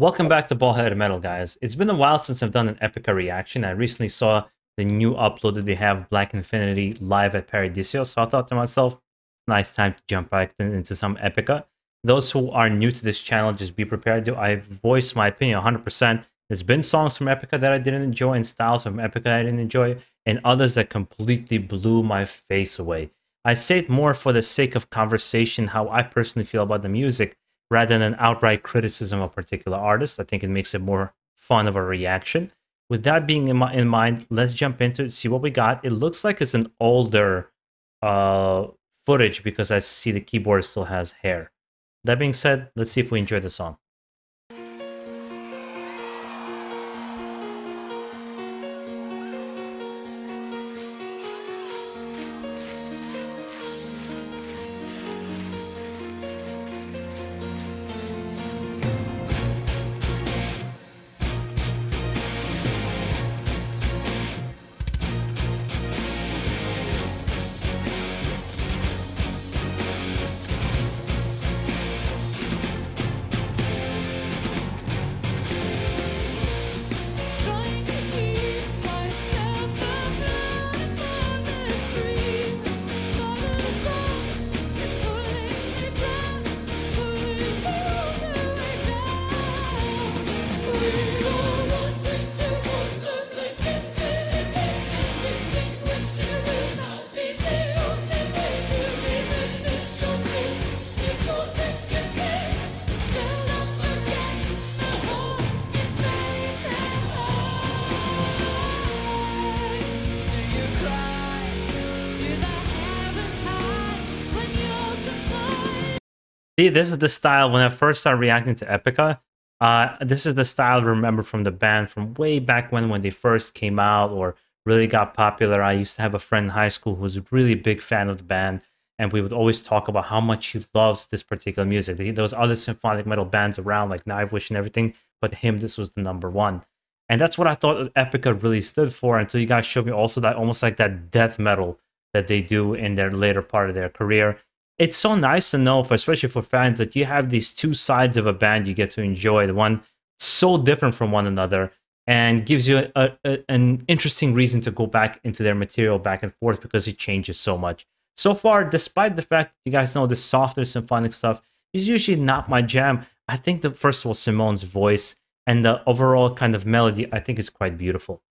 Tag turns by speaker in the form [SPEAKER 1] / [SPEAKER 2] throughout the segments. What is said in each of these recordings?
[SPEAKER 1] Welcome back to BaldHeaded Metal, guys. It's been a while since I've done an Epica reaction. I recently saw the new upload that they have Blank Infinity live at Paradiso, so I thought to myself, nice time to jump back into some Epica. Those who are new to this channel, just be prepared to. I voiced my opinion 100%. There's been songs from Epica that I didn't enjoy and styles from Epica I didn't enjoy, and others that completely blew my face away. I say it more for the sake of conversation, how I personally feel about the music, rather than an outright criticism of a particular artist. I think it makes it more fun of a reaction. With that being in, my, in mind, let's jump into it, see what we got. It looks like it's an older uh, footage because I see the keyboard still has hair. That being said, let's see if we enjoy the song.
[SPEAKER 2] This
[SPEAKER 1] is the style when I first started reacting to Epica. Uh, this is the style I remember from the band from way back when, when they first came out or really got popular. I used to have a friend in high school who was a really big fan of the band, and we would always talk about how much he loves this particular music. There was other symphonic metal bands around, like Nightwish and everything, but him, this was the number one. And that's what I thought Epica really stood for until you guys showed me also that almost like that death metal that they do in their later part of their career it's so nice to know, for especially for fans, that you have these two sides of a band you get to enjoy. The one so different from one another, and gives you a, a, an interesting reason to go back into their material back and forth because it changes so much. So far, despite the fact you guys know the softer symphonic stuff is usually not my jam, I think the first of all Simone's voice and the overall kind of melody, I think is quite beautiful.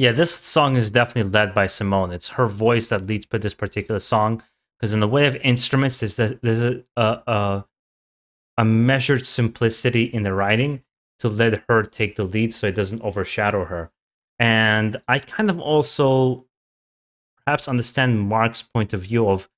[SPEAKER 1] Yeah, this song is definitely led by Simone. It's her voice that leads to this particular song. Because in the way of instruments, there's, a, there's a, a, a measured simplicity in the writing to let her take the lead so it doesn't overshadow her. And I kind of also perhaps understand Mark's point of view of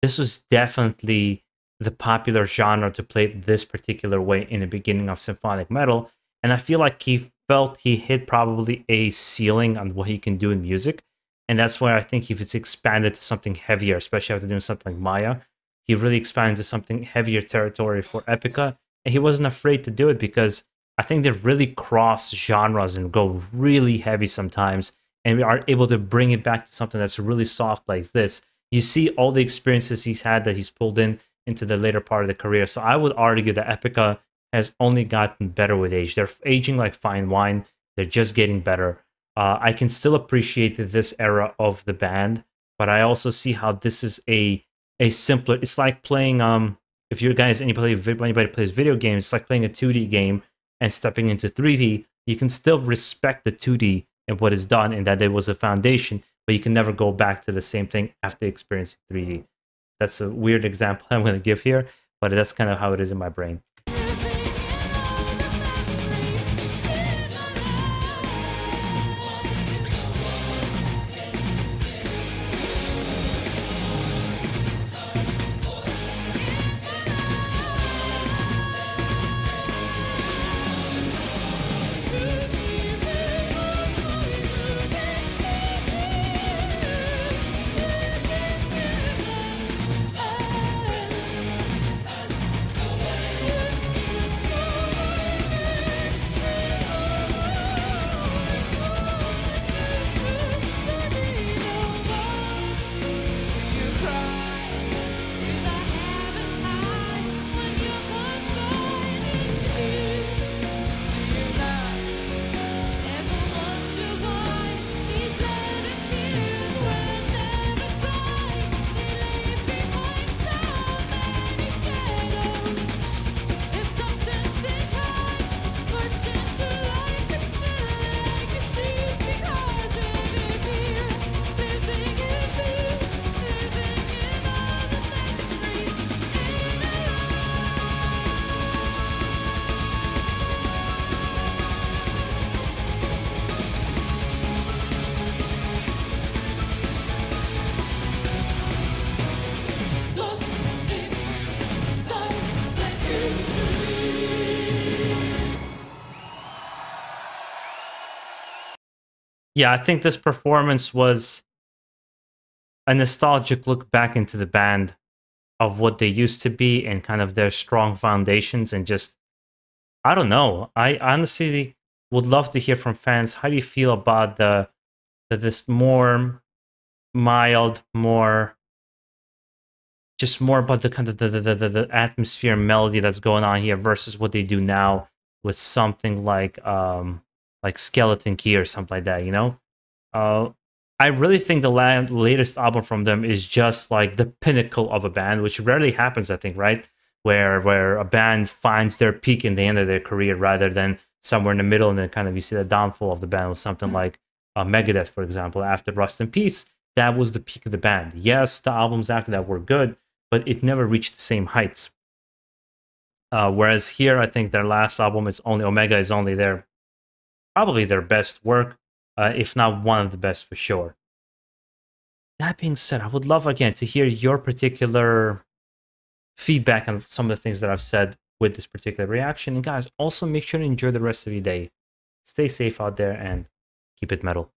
[SPEAKER 1] this was definitely the popular genre to play this particular way in the beginning of symphonic metal. And I feel like he felt he hit probably a ceiling on what he can do in music. And that's why I think if it's expanded to something heavier, especially after doing something like MaYaN, he really expanded to something heavier territory for Epica. And he wasn't afraid to do it because I think they really cross genres and go really heavy sometimes. And we are able to bring it back to something that's really soft like this. You see all the experiences he's had that he's pulled in into the later part of the career. So I would argue that Epica has only gotten better with age. They're aging like fine wine. They're just getting better. uh, I can still appreciate this era of the band, but I also see how this is a a simpler. It's like playing um if you guys anybody anybody plays video games, it's like playing a 2D game and stepping into 3D. You can still respect the 2D and what is done, and that it was a foundation, but you can never go back to the same thing after experiencing 3D. That's a weird example I'm going to give here, but that's kind of how it is in my brain. Yeah, I think this performance was a nostalgic look back into the band of what they used to be and kind of their strong foundations and just I don't know. I honestly would love to hear from fans. How do you feel about the, the this more mild, more just more about the kind of the, the, the, the atmosphere melody that's going on here versus what they do now with something like um like Skeleton Key or something like that, you know? Uh, I really think the la- latest album from them is just like the pinnacle of a band, which rarely happens, I think, right? Where where a band finds their peak in the end of their career rather than somewhere in the middle, and then kind of you see the downfall of the band with something like uh, Megadeth, for example, after Rust in Peace. That was the peak of the band. Yes, the albums after that were good, but it never reached the same heights. Uh, whereas here, I think their last album, it's only Omega, is only their probably their best work, uh, if not one of the best for sure. That being said, I would love again to hear your particular feedback on some of the things that I've said with this particular reaction. And guys, also make sure to enjoy the rest of your day. Stay safe out there and keep it metal.